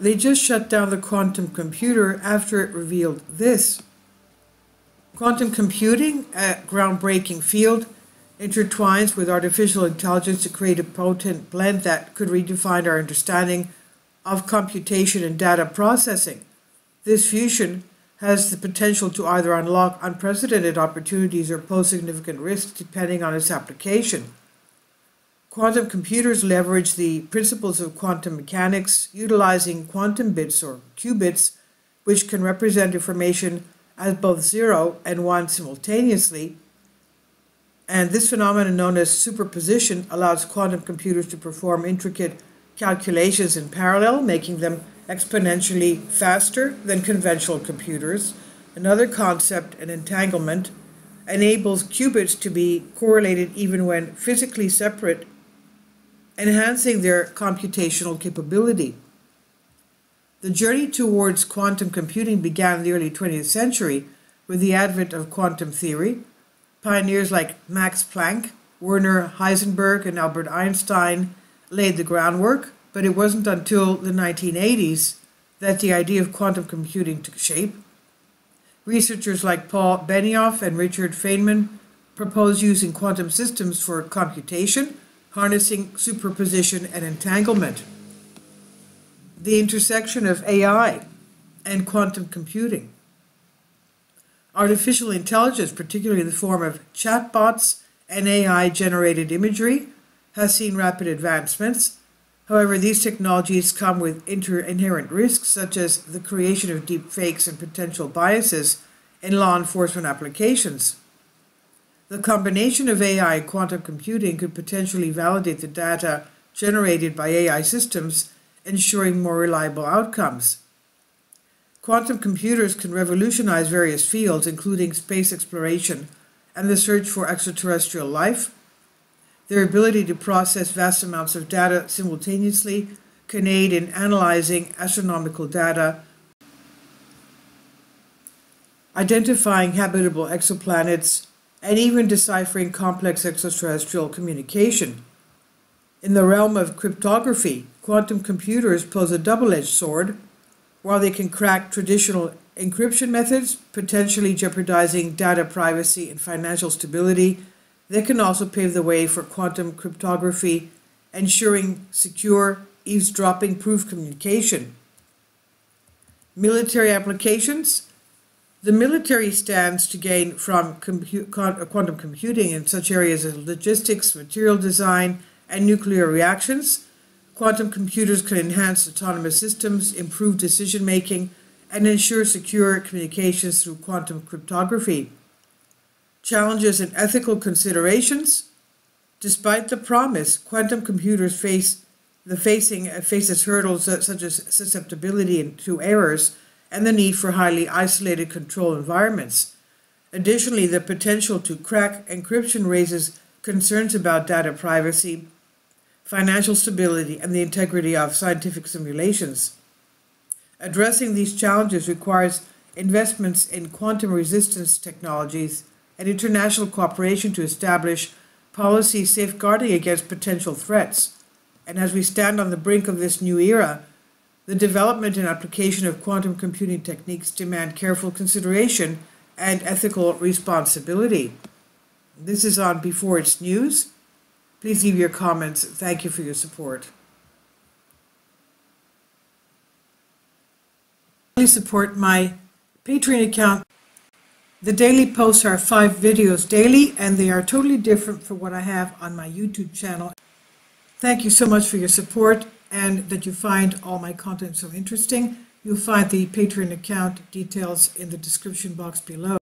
they just shut down the quantum computer after it revealed this. Quantum computing, a groundbreaking field, intertwines with artificial intelligence to create a potent blend that could redefine our understanding of computation and data processing. This fusion has the potential to either unlock unprecedented opportunities or pose significant risks depending on its application. Quantum computers leverage the principles of quantum mechanics utilizing quantum bits or qubits, which can represent information as both zero and one simultaneously. And this phenomenon, known as superposition, allows quantum computers to perform intricate calculations in parallel, making them exponentially faster than conventional computers. Another concept, an entanglement, enables qubits to be correlated even when physically separate, enhancing their computational capability. The journey towards quantum computing began in the early 20th century with the advent of quantum theory. Pioneers like Max Planck, Werner Heisenberg, and Albert Einstein laid the groundwork, but it wasn't until the 1980s that the idea of quantum computing took shape. Researchers like Paul Benioff and Richard Feynman proposed using quantum systems for computation, harnessing superposition and entanglement. The intersection of AI and quantum computing. Artificial intelligence, particularly in the form of chatbots and AI generated imagery, has seen rapid advancements. However, these technologies come with inherent risks, such as the creation of deep fakes and potential biases in law enforcement applications. The combination of AI and quantum computing could potentially validate the data generated by AI systems, ensuring more reliable outcomes. Quantum computers can revolutionize various fields, including space exploration and the search for extraterrestrial life. Their ability to process vast amounts of data simultaneously can aid in analyzing astronomical data, identifying habitable exoplanets, and even deciphering complex extraterrestrial communication. In the realm of cryptography, quantum computers pose a double edged sword. While they can crack traditional encryption methods, potentially jeopardizing data privacy and financial stability, they can also pave the way for quantum cryptography, ensuring secure, eavesdropping proof communication. Military applications the military stands to gain from quantum computing in such areas as logistics, material design, and nuclear reactions. Quantum computers can enhance autonomous systems, improve decision making, and ensure secure communications through quantum cryptography. Challenges and ethical considerations. Despite the promise, quantum computers face the facing faces hurdles such as susceptibility to errors and the need for highly isolated control environments. Additionally, the potential to crack encryption raises concerns about data privacy, financial stability, and the integrity of scientific simulations. Addressing these challenges requires investments in quantum resistance technologies and international cooperation to establish policies safeguarding against potential threats. And as we stand on the brink of this new era, the development and application of quantum computing techniques demand careful consideration and ethical responsibility. This is on Before It's News. Please leave your comments. Thank you for your support. Please support my Patreon account. The daily posts are five videos daily, and they are totally different from what I have on my YouTube channel. Thank you so much for your support and that you find all my content so interesting. You'll find the Patreon account details in the description box below.